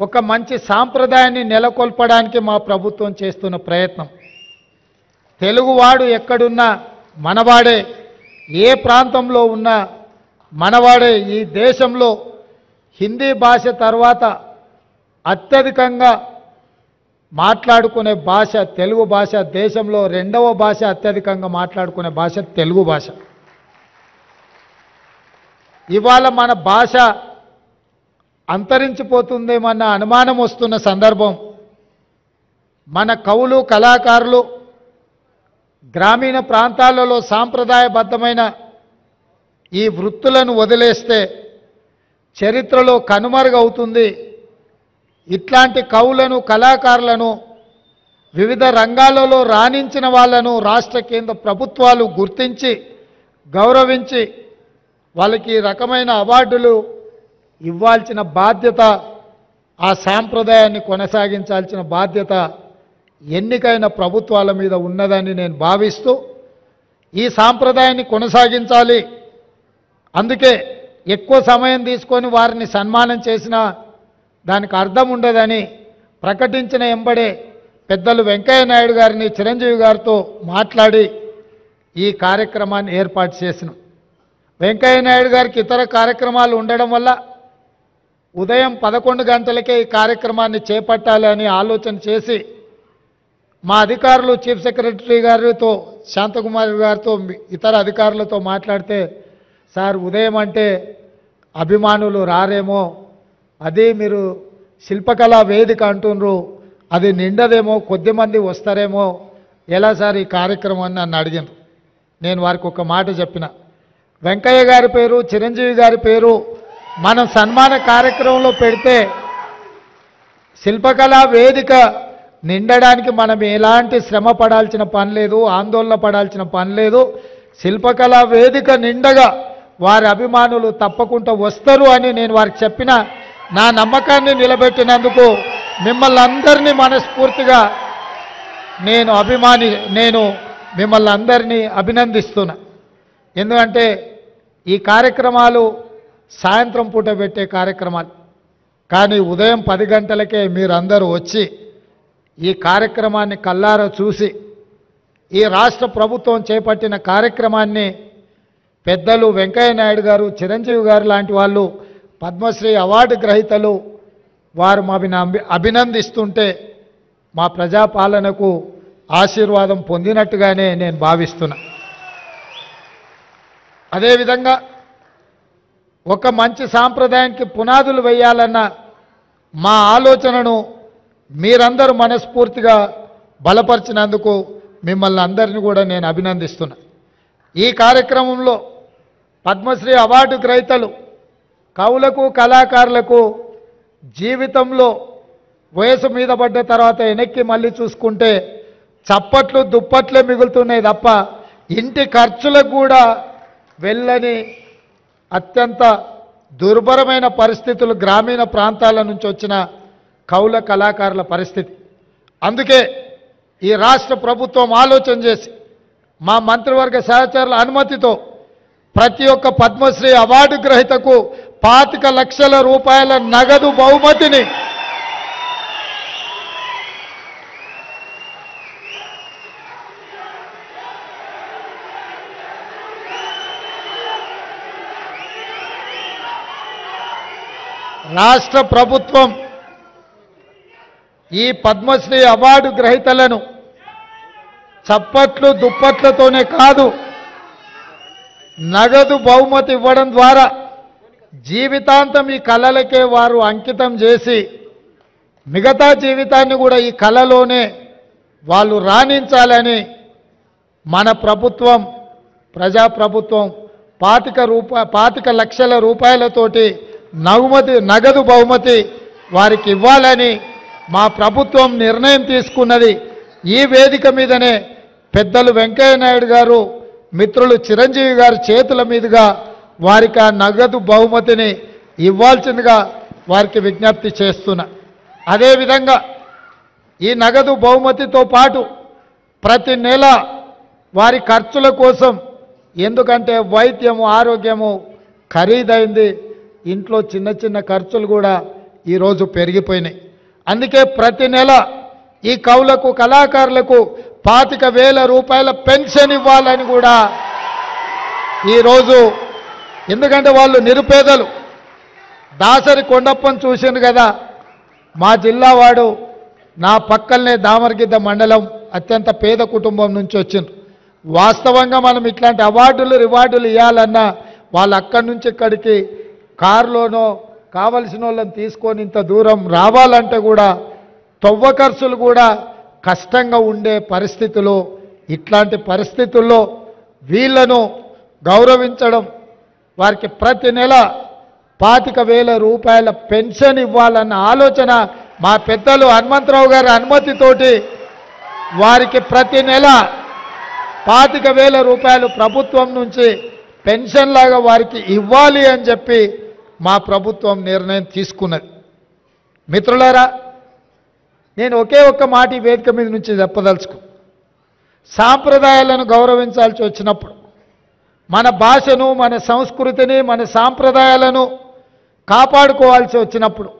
ఒక మంచి సాంప్రదాయాన్ని నెలకొల్పడానికి మా ప్రభుత్వం చేస్తున్న ప్రయత్నం. తెలుగువాడు ఎక్కడున్నా మనవాడే ఏ ప్రాంతంలో ఉన్నా మనవాడే. ఈ దేశంలో హిందీ భాష తర్వాత అత్యధికంగా మాట్లాడుకునే భాష తెలుగు భాష దేశంలో రెండవ భాష అత్యధికంగా మాట్లాడుకునే భాష తెలుగు భాష. ఇవాళ మన భాష అంతరించిపోతుందేమన్న అనుమానం వస్తున్న సందర్భం. మన కవులు కళాకారులు గ్రామీణ ప్రాంతాలలో సాంప్రదాయబద్ధమైన ఈ వృత్తులను వదిలేస్తే చరిత్రలో కనుమరుగవుతుంది. ఇట్లాంటి కవులను కళాకారులను వివిధ రంగాలలో రాణించిన వాళ్ళను రాష్ట్ర కేంద్ర ప్రభుత్వాలు గుర్తించి గౌరవించి వాళ్ళకి రకమైన అవార్డులు ఇవ్వాల్సిన బాధ్యత ఆ సాంప్రదాయాన్ని కొనసాగించాల్సిన బాధ్యత ఎన్నికైన ప్రభుత్వాల మీద ఉన్నదని నేను భావిస్తూ ఈ సాంప్రదాయాన్ని కొనసాగించాలి. అందుకే ఎక్కువ సమయం తీసుకొని వారిని సన్మానం చేసినా దానికి అర్థం ఉండదని ప్రకటించిన ఎంబడే పెద్దలు వెంకయ్య నాయుడు గారిని చిరంజీవి గారితో మాట్లాడి ఈ కార్యక్రమాన్ని ఏర్పాటు చేసినాం. వెంకయ్య నాయుడు గారికి ఇతర కార్యక్రమాలు ఉండడం వల్ల ఉదయం పదకొండు గంటలకే ఈ కార్యక్రమాన్ని చేపట్టాలి అని ఆలోచన చేసి మా అధికారులు చీఫ్ సెక్రటరీ గారితో శాంతకుమారి గారితో ఇతర అధికారులతో మాట్లాడితే సార్ ఉదయం అంటే అభిమానులు రారేమో అది మీరు శిల్పకళా వేదిక అంటున్నారు అది నిండదేమో కొద్దిమంది వస్తారేమో ఎలా సార్ ఈ కార్యక్రమాన్ని నన్ను అడిగినారు నేను వారికి ఒక మాట చెప్పిన. వెంకయ్య గారి పేరు చిరంజీవి గారి పేరు మనం సన్మాన కార్యక్రమంలో పెడితే శిల్పకళా వేదిక నిండడానికి మనం ఎలాంటి శ్రమ పడాల్సిన పని లేదు ఆందోళన పడాల్సిన పని లేదు. శిల్పకళా వేదిక నిండగా వారి అభిమానులు తప్పకుండా వస్తారు అని నేను వారికి చెప్పిన నా నమ్మకాన్ని నిలబెట్టినందుకు మిమ్మల్ని అందరినీ మనస్ఫూర్తిగా నేను అభిమాని నేను మిమ్మల్ని అందరినీ అభినందిస్తున్నా. ఎందుకంటే ఈ కార్యక్రమాలు సాయంత్రం పూట పెట్టే కార్యక్రమాలు. కానీ ఉదయం పది గంటలకే మీరందరూ వచ్చి ఈ కార్యక్రమాన్ని కల్లారా చూసి ఈ రాష్ట్ర ప్రభుత్వం చేపట్టిన కార్యక్రమాన్ని పెద్దలు వెంకయ్య నాయుడు గారు చిరంజీవి గారు లాంటి వాళ్ళు పద్మశ్రీ అవార్డు గ్రహీతలు వారు మా అభినందిస్తుంటే మా ప్రజాపాలనకు ఆశీర్వాదం పొందినట్టుగానే నేను భావిస్తున్నా. అదేవిధంగా ఒక మంచి సాంప్రదాయానికి పునాదులు వేయాలన్న మా ఆలోచనను మీరందరూ మనస్ఫూర్తిగా బలపరిచినందుకు మిమ్మల్ని అందరిని కూడా నేను అభినందిస్తున్నా. ఈ కార్యక్రమంలో పద్మశ్రీ అవార్డు గ్రహీతలు కవులకు కళాకారులకు జీవితంలో వయసు మీద పడ్డ తర్వాత వెనక్కి మళ్ళీ చూసుకుంటే చప్పట్లు దుప్పట్లే మిగులుతున్నాయి తప్ప ఇంటి ఖర్చులకు కూడా వెళ్ళని అత్యంత దుర్భరమైన పరిస్థితులు గ్రామీణ ప్రాంతాల నుంచి వచ్చిన కౌల కళాకారుల పరిస్థితి. అందుకే ఈ రాష్ట్ర ప్రభుత్వం ఆలోచన చేసి మా మంత్రివర్గ సహచరుల అనుమతితో ప్రతి ఒక్క పద్మశ్రీ అవార్డు గ్రహీతకు పాతిక లక్షల రూపాయల నగదు బహుమతిని రాష్ట్ర ప్రభుత్వం ఈ పద్మశ్రీ అవార్డు గ్రహీతలను చప్పట్లు దుప్పట్లతోనే కాదు నగదు బహుమతి ఇవ్వడం ద్వారా జీవితాంతం ఈ కళలకే వారు అంకితం చేసి మిగతా జీవితాన్ని కూడా ఈ కళలోనే వాళ్ళు రాణించాలని మన ప్రభుత్వం ప్రజాప్రభుత్వం పాతిక రూపా పాతిక లక్షల రూపాయలతోటి నగుమతి నగదు బహుమతి వారికి ఇవ్వాలని మా ప్రభుత్వం నిర్ణయం తీసుకున్నది. ఈ వేదిక మీదనే పెద్దలు వెంకయ్య నాయుడు గారు మిత్రులు చిరంజీవి గారి చేతుల మీదుగా వారికి ఆ నగదు బహుమతిని ఇవ్వాల్సిందిగా వారికి విజ్ఞప్తి చేస్తున్నా. అదేవిధంగా ఈ నగదు బహుమతితో పాటు ప్రతి నెల వారి ఖర్చుల కోసం ఎందుకంటే వైద్యము ఆరోగ్యము ఖరీదైంది. ఇంట్లో చిన్న చిన్న ఖర్చులు కూడా ఈరోజు పెరిగిపోయినాయి. అందుకే ప్రతి నెల ఈ కవులకు కళాకారులకు పాతిక వేల రూపాయల పెన్షన్ ఇవ్వాలని కూడా ఈరోజు ఎందుకంటే వాళ్ళు నిరుపేదలు. దాసరి కొండప్పని చూసిండు కదా మా జిల్లా వాడు నా పక్కనే దామరగిద్ద మండలం అత్యంత పేద కుటుంబం నుంచి వచ్చింది వాస్తవంగా మనం ఇట్లాంటి అవార్డులు రివార్డులు ఇవ్వాలన్నా వాళ్ళు అక్కడి నుంచి ఇక్కడికి కారులోనో కావలసిన వాళ్ళని తీసుకొని ఇంత దూరం రావాలంటే కూడా తొవ్వ ఖర్చులు కూడా కష్టంగా ఉండే పరిస్థితులు ఇట్లాంటి పరిస్థితుల్లో వీళ్ళను గౌరవించడం వారికి ప్రతి నెల పాతిక వేల రూపాయల పెన్షన్ ఇవ్వాలన్న ఆలోచన మా పెద్దలు హనుమంతరావు గారి అనుమతితోటి వారికి ప్రతి నెల పాతిక వేల రూపాయలు ప్రభుత్వం నుంచి పెన్షన్ లాగా వారికి ఇవ్వాలి అని చెప్పి మా ప్రభుత్వం నిర్ణయం తీసుకున్నది. మిత్రులారా నేను ఒకే ఒక్క మాట ఈ వేదిక మీద నుంచి చెప్పదలుచుకు. సాంప్రదాయాలను గౌరవించాల్సి వచ్చినప్పుడు మన భాషను మన సంస్కృతిని మన సాంప్రదాయాలను కాపాడుకోవాల్సి వచ్చినప్పుడు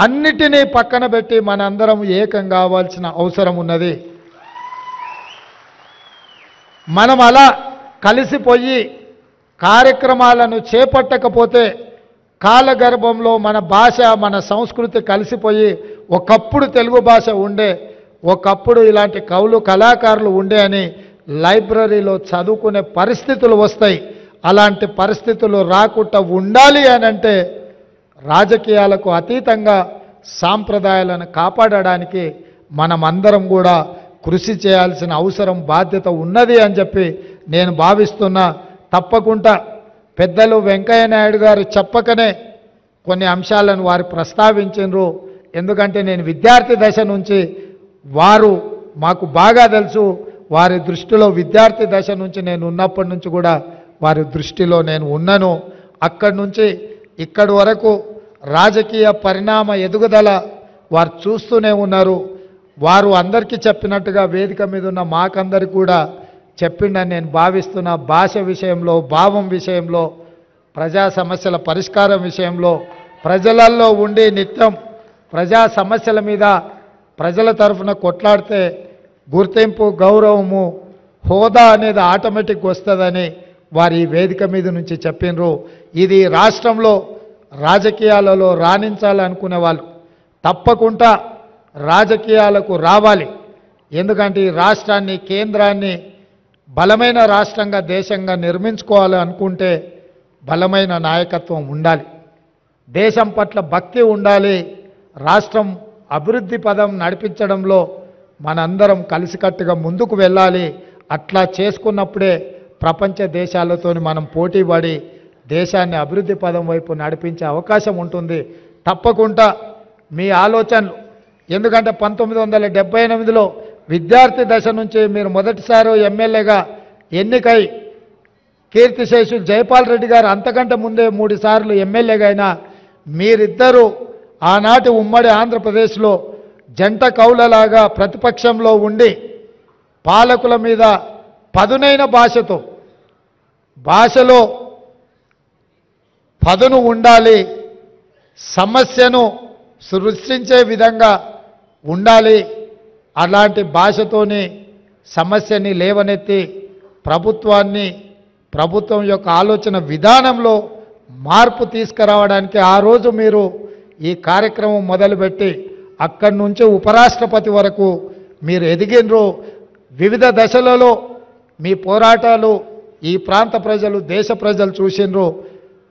అన్నిటినీ పక్కన పెట్టి మనందరం ఏకం కావాల్సిన అవసరం ఉన్నది. మనం అలా కలిసిపోయి కార్యక్రమాలను చేపట్టకపోతే కాలగర్భంలో మన భాష మన సంస్కృతి కలిసిపోయి ఒకప్పుడు తెలుగు భాష ఉండే ఒకప్పుడు ఇలాంటి కవులు కళాకారులు ఉండే అని లైబ్రరీలో చదువుకునే పరిస్థితులు వస్తాయి. అలాంటి పరిస్థితులు రాకుండా ఉండాలి అని అంటే రాజకీయాలకు అతీతంగా సాంప్రదాయాలను కాపాడడానికి మనమందరం కూడా కృషి చేయాల్సిన అవసరం బాధ్యత ఉన్నది అని చెప్పి నేను భావిస్తున్నా. తప్పకుండా పెద్దలు వెంకయ్య నాయుడు గారు చెప్పకనే కొన్ని అంశాలను వారు ప్రస్తావించరు ఎందుకంటే నేను విద్యార్థి దశ నుంచి వారు మాకు బాగా తెలుసు. వారి దృష్టిలో విద్యార్థి దశ నుంచి నేను ఉన్నప్పటి నుంచి కూడా వారి దృష్టిలో నేను ఉన్నాను. అక్కడి నుంచి ఇక్కడి వరకు రాజకీయ పరిణామ ఎదుగుదల వారు చూస్తూనే ఉన్నారు. వారు అందరికీ చెప్పినట్టుగా వేదిక మీద ఉన్న మాకందరికి కూడా చెప్పిండని నేను భావిస్తున్న భాష విషయంలో భావం విషయంలో ప్రజా సమస్యల పరిష్కారం విషయంలో ప్రజలల్లో ఉండి నిత్యం ప్రజా సమస్యల మీద ప్రజల తరఫున కొట్లాడితే గుర్తింపు గౌరవము హోదా అనేది ఆటోమేటిక్ వస్తుందని వారి వేదిక మీద నుంచి చెప్పినరు. ఇది రాష్ట్రంలో రాజకీయాలలో రాణించాలనుకునే వాళ్ళు తప్పకుండా రాజకీయాలకు రావాలి. ఎందుకంటే ఈ రాష్ట్రాన్ని కేంద్రాన్ని బలమైన రాష్ట్రంగా దేశంగా నిర్మించుకోవాలి అనుకుంటే బలమైన నాయకత్వం ఉండాలి. దేశం పట్ల భక్తి ఉండాలి. రాష్ట్రం అభివృద్ధి పదం నడిపించడంలో మనందరం కలిసికట్టుగా ముందుకు వెళ్ళాలి. అట్లా చేసుకున్నప్పుడే ప్రపంచ దేశాలతోని మనం పోటీ పడి దేశాన్ని అభివృద్ధి పదం వైపు నడిపించే అవకాశం ఉంటుంది. తప్పకుండా మీ ఆలోచనలు. ఎందుకంటే పంతొమ్మిది వందల డెబ్బై ఎనిమిదిలో విద్యార్థి దశ నుంచి మీరు మొదటిసారి ఎమ్మెల్యేగా ఎన్నికై కీర్తిశేషులు జైపాల్ రెడ్డి గారు అంతకంటే ముందే మూడు సార్లు ఎమ్మెల్యేగా అయినా మీరిద్దరూ ఆనాటి ఉమ్మడి ఆంధ్రప్రదేశ్లో జంట కౌలలాగా ప్రతిపక్షంలో ఉండి పాలకుల మీద పదునైన భాషతో భాషలో పదును ఉండాలి సమస్యను సృష్టించే విధంగా ఉండాలి అలాంటి భాషతోని సమస్యని లేవనెత్తి ప్రభుత్వాన్ని ప్రభుత్వం యొక్క ఆలోచన విధానంలో మార్పు తీసుకురావడానికి ఆ రోజు మీరు ఈ కార్యక్రమం మొదలుపెట్టి అక్కడి నుంచి ఉపరాష్ట్రపతి వరకు మీరు ఎదిగినరు. వివిధ దశలలో మీ పోరాటాలు ఈ ప్రాంత ప్రజలు దేశ ప్రజలు చూసినరు.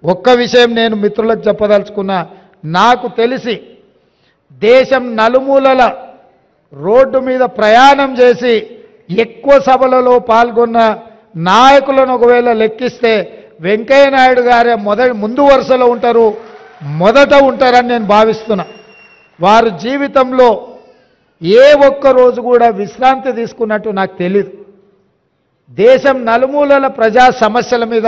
ఒక్క విషయం నేను మిత్రులకు చెప్పదలుచుకున్నా నాకు తెలిసి దేశం నలుమూలల రోడ్డు మీద ప్రయాణం చేసి ఎక్కువ సభలలో పాల్గొన్న నాయకులను ఒకవేళ లెక్కిస్తే వెంకయ్య నాయుడు గారే మొదటి ముందు వరుసలో ఉంటారు మొదట ఉంటారని నేను భావిస్తున్నా. వారు జీవితంలో ఏ ఒక్క రోజు కూడా విశ్రాంతి తీసుకున్నట్టు నాకు తెలియదు దేశం నలుమూలల ప్రజా సమస్యల మీద